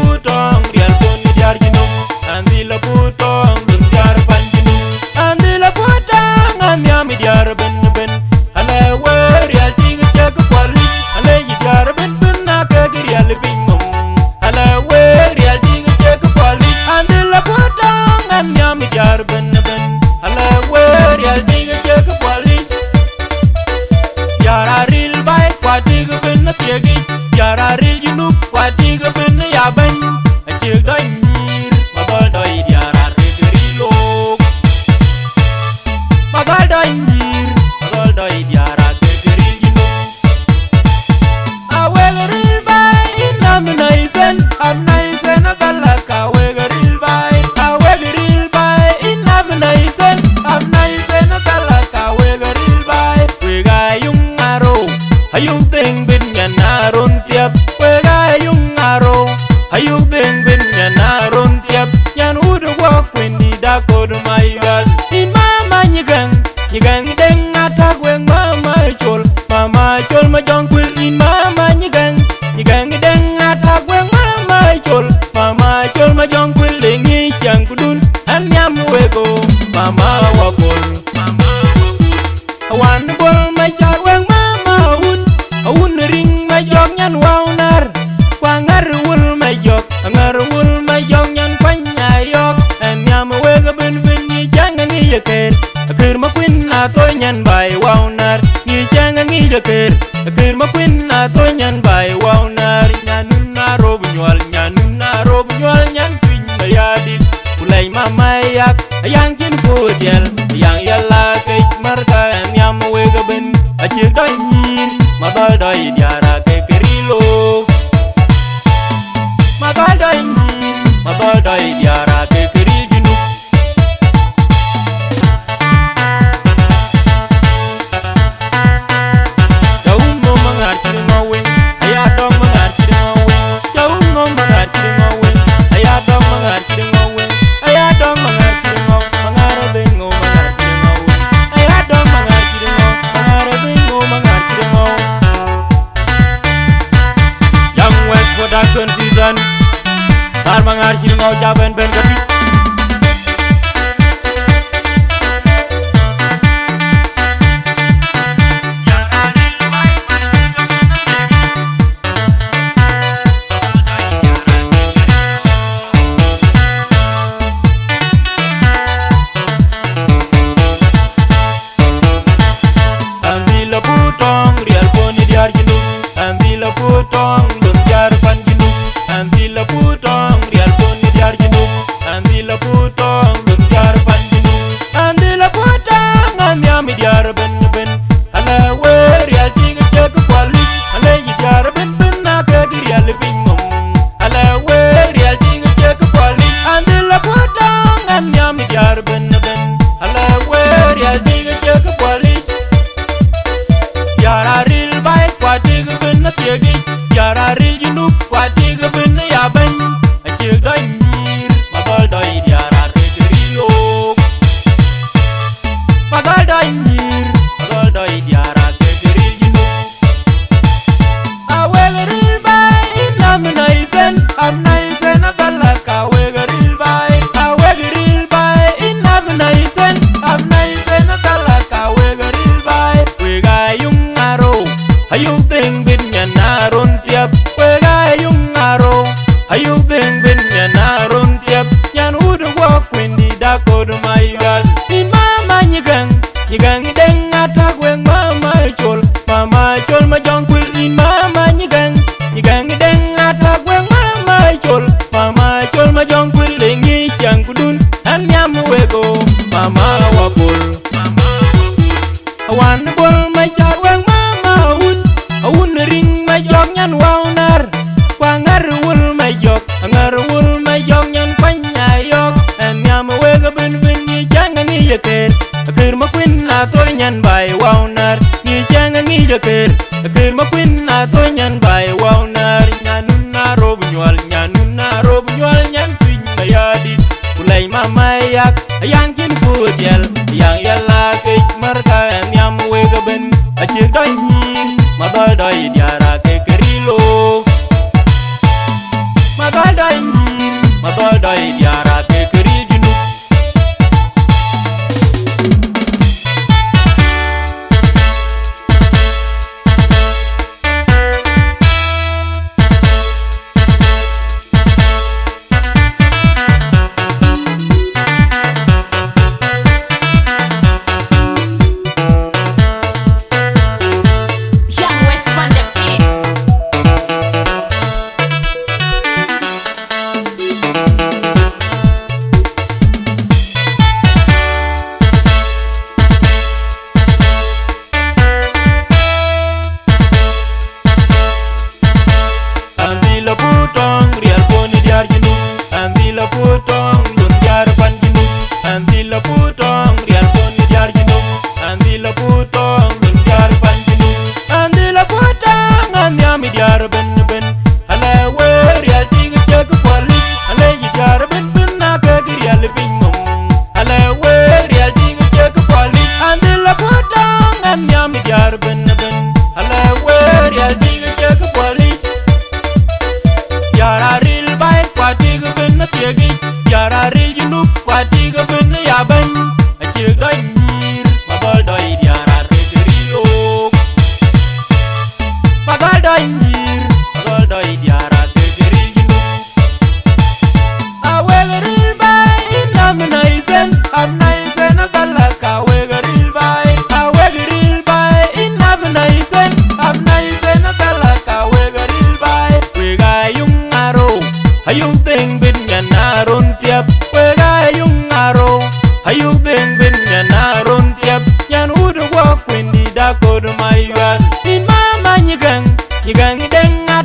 putong Dial pun di diar jinung Andi la putong Dun diar pan jinung Andi la putong Am yam diar ayung teng bin nga naron tiap wega ayung ngaro ayung teng na tôi nhân bài wow nar. Nghi chang nghi cho ker ker mà quên na tôi nhân bài wow nar. Nya nun na ro bu nyol nya nun na ro bu nyol nyan queen đi. ya di ulai ma mai yak yang Kim ko dial yang yalla kai mar ka nyam we ga ben a chi dai đôi ma ra cái diara ke kerilo ma đôi dai nyir ma đôi dai ra action season. Sar mangar jaban ben ketik Yara ril bai kwati gubin na tiegi Yara ril junub kwati Deng ding bin tiap pega ayung naro, ayung deng bin nya tiap nyan udah gua kwindi da kodu mai gal mama nyigang nyigang Queen ma queen na to nyan bai wow na nya nun na rob nyol nya nun na rob nyol đi twin lấy mà mama yak yang kin food yel yang yalla kik marka nyam we gaben bên chi đôi hi mà doi đôi diar Real poni di arjinu Anti la putong Dun jara pan jinu Anti la putong Real poni di arjinu Anti la putong Dun jara pan jinu Anti la putong Anti ami di ben ben. Ale we real tinga Ale yi ben ben Na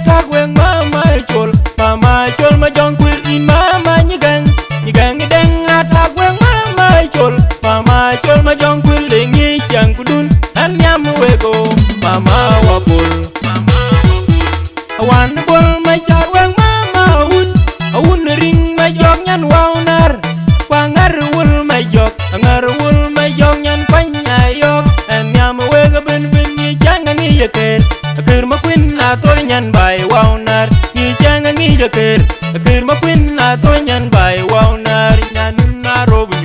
Chicago en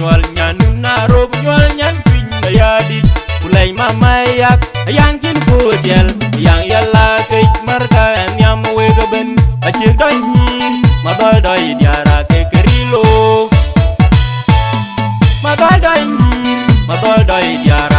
nyol nyan num na rob nyol nyan tuin na ya dit kulay mamayak ayang kin kujel yang yalla kay marka em yam wega ben. Achir doy hin madol doy diara ke kerilo madol doy hin madol doy diara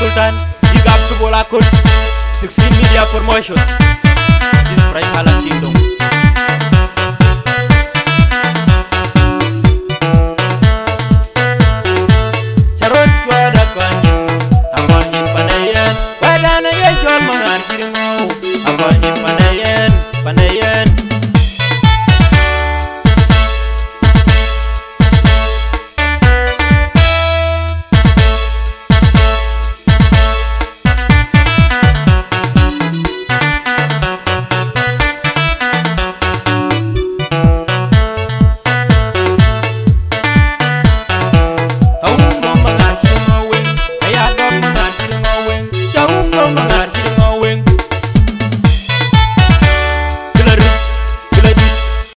Sultan, big up to Bola 16 Media Promotion. This bright talent kingdom. Charot wada kon, amon yin panayan, wada na ye.